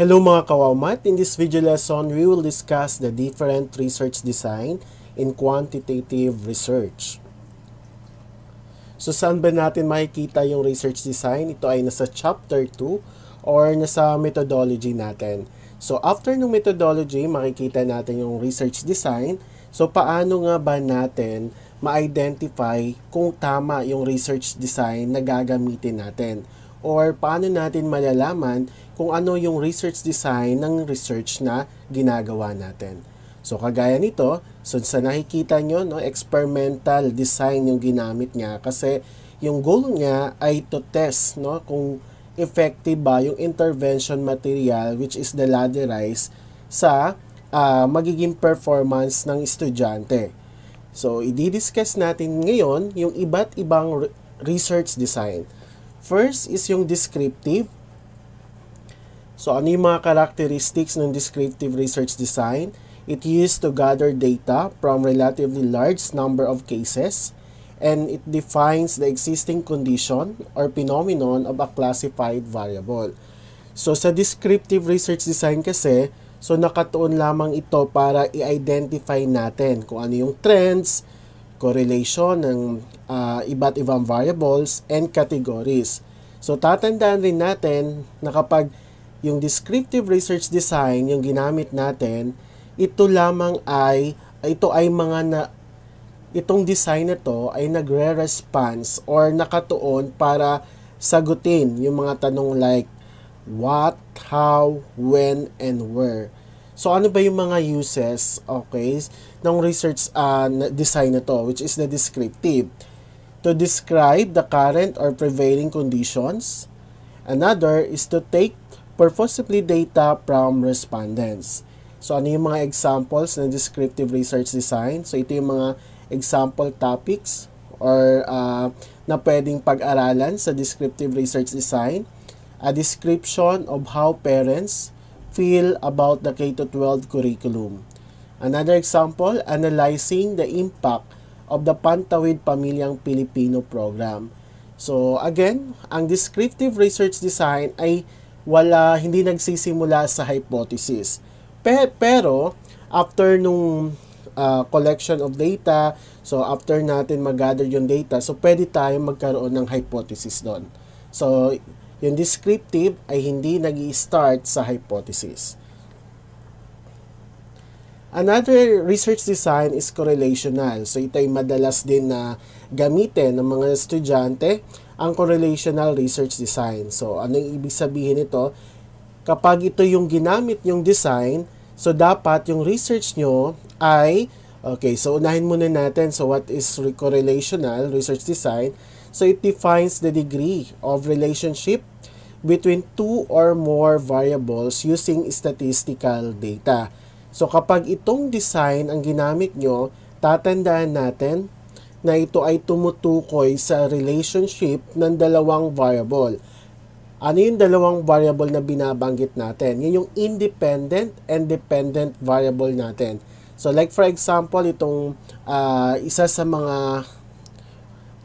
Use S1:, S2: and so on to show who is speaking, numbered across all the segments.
S1: Hello mga kawamat! In this video lesson, we will discuss the different research design in quantitative research. So saan ba natin makikita yung research design? Ito ay nasa chapter 2 or nasa methodology natin. So after ng methodology, makikita natin yung research design. So paano nga ba natin ma-identify kung tama yung research design na gagamitin natin? Or paano natin malalaman kung ano yung research design ng research na ginagawa natin. So kagaya nito, so sa nakikita nyo, no, experimental design yung ginamit niya kasi yung goal niya ay to test no, kung effective ba yung intervention material which is the ladderized sa uh, magiging performance ng estudyante. So, i-discuss natin ngayon yung iba't ibang research design. First is yung descriptive. So, ano yung mga characteristics ng descriptive research design? It used to gather data from relatively large number of cases and it defines the existing condition or phenomenon of a classified variable. So, sa descriptive research design kasi, so nakatuon lamang ito para i-identify natin kung ano yung trends, correlation ng uh, iba't ibang variables and categories. So tatandaan rin natin na kapag yung descriptive research design yung ginamit natin, ito lamang ay ito ay mga na itong design na to ay nagre-response or nakatuon para sagutin yung mga tanong like what, how, when, and where. So ano ba yung mga uses, okay, ng research uh, design na to, which is the descriptive? To describe the current or prevailing conditions. Another is to take purposefully data from respondents. So ano yung mga examples ng descriptive research design? So ito yung mga example topics or uh, na pwedeng pag-aralan sa descriptive research design. A description of how parents feel about the K-12 curriculum. Another example, analyzing the impact of the Pantawid Pamilyang Pilipino program. So again, ang descriptive research design ay wala hindi nagsisimula sa hypothesis. Pe, pero after nung uh, collection of data, so after natin mag-gather yung data, so pwede tayong magkaroon ng hypothesis doon. So yung descriptive ay hindi nag start sa hypothesis. Another research design is correlational. So ito ay madalas din na gamitin ng mga estudyante ang correlational research design. So ano yung ibig sabihin nito? Kapag ito yung ginamit yung design, so dapat yung research nyo ay, okay, so unahin muna natin, so what is correlational research design? So it defines the degree of relationship between two or more variables using statistical data. So kapag itong design ang ginamit nyo, tatandaan natin na ito ay tumutukoy sa relationship ng dalawang variable. Ano yung dalawang variable na binabanggit natin? Yun yung independent and dependent variable natin. So like for example, itong uh, isa sa mga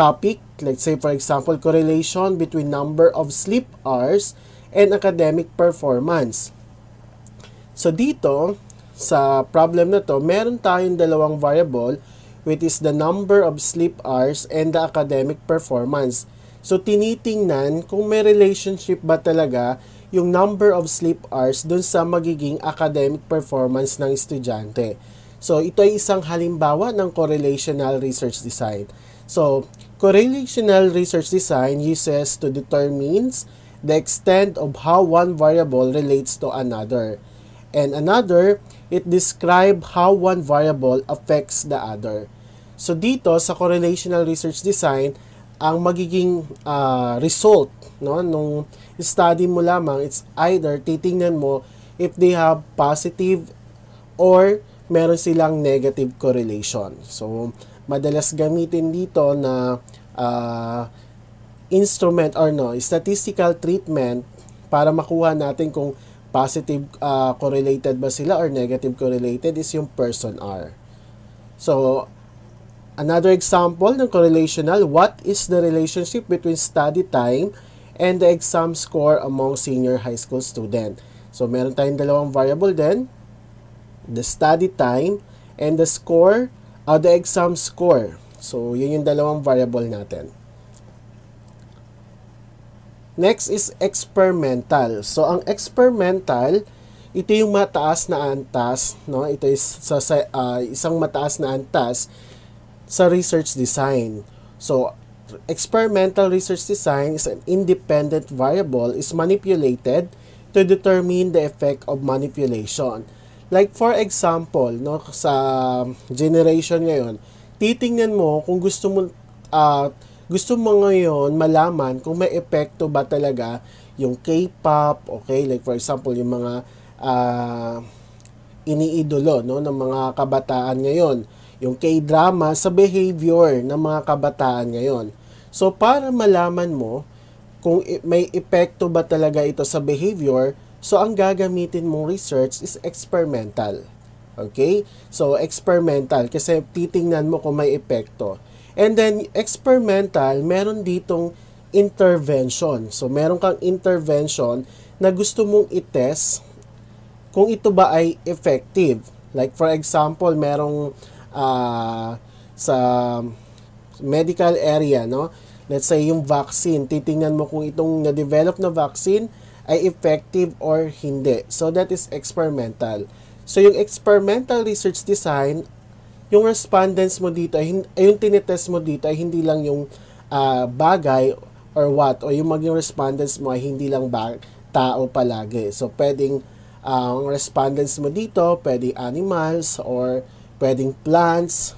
S1: topic, let's say for example, correlation between number of sleep hours and academic performance. So dito, sa problem na to, meron tayong dalawang variable which is the number of sleep hours and the academic performance. So tinitingnan kung may relationship ba talaga yung number of sleep hours dun sa magiging academic performance ng estudyante. So ito ay isang halimbawa ng correlational research design. So Correlational research design uses to determines the extent of how one variable relates to another. And another, it describe how one variable affects the other. So dito sa correlational research design, ang magiging uh, result no nung study mo lamang it's either titingnan mo if they have positive or meron silang negative correlation. So madalas gamitin dito na uh, instrument or no, statistical treatment para makuha natin kung positive uh, correlated ba sila or negative correlated is yung person R. So, another example ng correlational, what is the relationship between study time and the exam score among senior high school student? So, meron tayong dalawang variable din. The study time and the score, uh, the exam score. So, yun yung dalawang variable natin. Next is experimental. So, ang experimental, ito yung mataas na antas, no? Ito is sa, sa uh, isang mataas na antas sa research design. So, experimental research design is an independent variable is manipulated to determine the effect of manipulation. Like for example, no, sa generation ngayon, titingnan mo kung gusto mo uh, gusto mo ngayon malaman kung may epekto ba talaga yung K-pop, okay? Like for example, yung mga uh, iniidolo no ng mga kabataan ngayon, yung K-drama sa behavior ng mga kabataan ngayon. So para malaman mo kung may epekto ba talaga ito sa behavior, so ang gagamitin mong research is experimental. Okay? So experimental kasi titingnan mo kung may epekto. And then, experimental, meron ditong intervention. So, meron kang intervention na gusto mong i-test kung ito ba ay effective. Like, for example, merong uh, sa medical area, no? Let's say yung vaccine, titingnan mo kung itong na-develop na vaccine ay effective or hindi. So, that is experimental. So, yung experimental research design yung respondents mo dito, ay, yung tinitest mo dito ay hindi lang yung uh, bagay or what, o yung maging respondents mo ay hindi lang ba, tao palagi. So, pwedeng uh, ang respondents mo dito, pwedeng animals or pwedeng plants.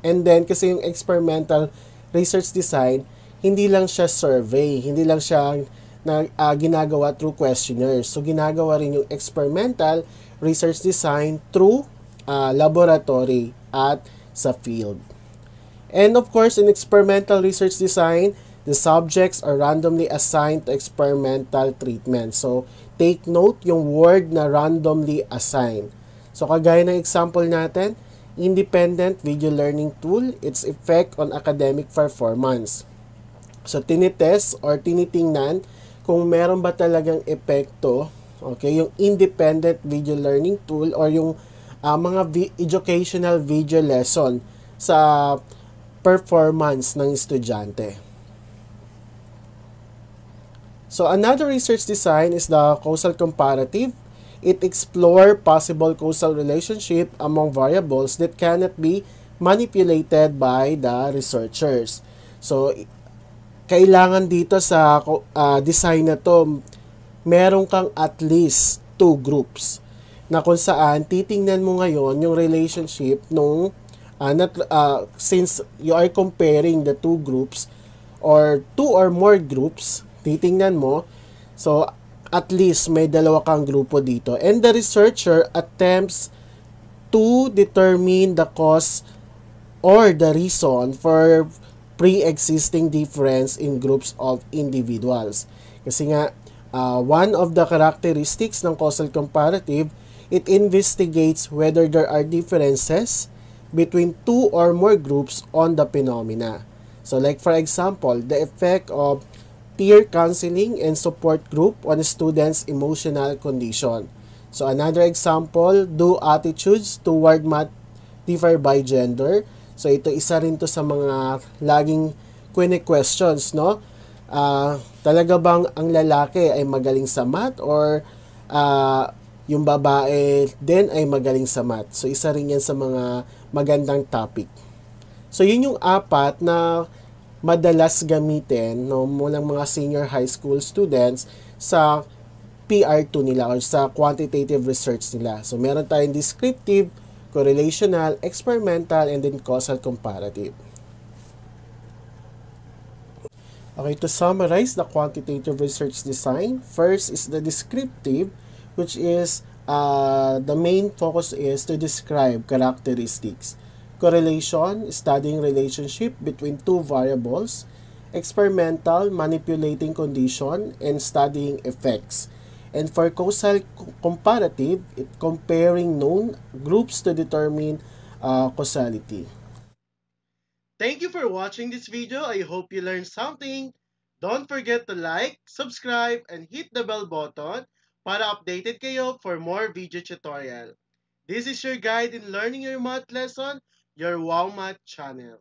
S1: And then, kasi yung experimental research design, hindi lang siya survey, hindi lang siya na uh, ginagawa through questionnaires. So, ginagawa rin yung experimental research design through uh, laboratory at sa field. And of course, in experimental research design, the subjects are randomly assigned to experimental treatment. So, take note yung word na randomly assigned. So, kagaya ng example natin, independent video learning tool, its effect on academic performance. So, tinitest or tinitingnan kung meron ba talagang epekto, okay, yung independent video learning tool or yung uh, mga vi- educational video lesson sa performance ng estudyante. So another research design is the causal comparative. It explore possible causal relationship among variables that cannot be manipulated by the researchers. So kailangan dito sa uh, design na to meron kang at least two groups na kung saan titingnan mo ngayon yung relationship nung uh, not, uh, since you are comparing the two groups or two or more groups, titingnan mo, so at least may dalawa kang grupo dito. And the researcher attempts to determine the cause or the reason for pre-existing difference in groups of individuals. Kasi nga, uh, one of the characteristics ng causal comparative It investigates whether there are differences between two or more groups on the phenomena. So like for example, the effect of peer counseling and support group on a student's emotional condition. So another example, do attitudes toward math differ by gender? So ito isa rin to sa mga laging questions, no? Uh, talaga bang ang lalaki ay magaling sa math or uh, yung babae din ay magaling sa math. So, isa rin yan sa mga magandang topic. So, yun yung apat na madalas gamitin no, mulang mga senior high school students sa PR2 nila or sa quantitative research nila. So, meron tayong descriptive, correlational, experimental, and then causal comparative. Okay, to summarize the quantitative research design, first is the descriptive, which is uh, the main focus is to describe characteristics. Correlation, studying relationship between two variables. Experimental, manipulating condition, and studying effects. And for causal comparative, it comparing known groups to determine uh, causality. Thank you for watching this video. I hope you learned something. Don't forget to like, subscribe, and hit the bell button para updated kayo for more video tutorial. This is your guide in learning your math lesson, your Wow Math channel.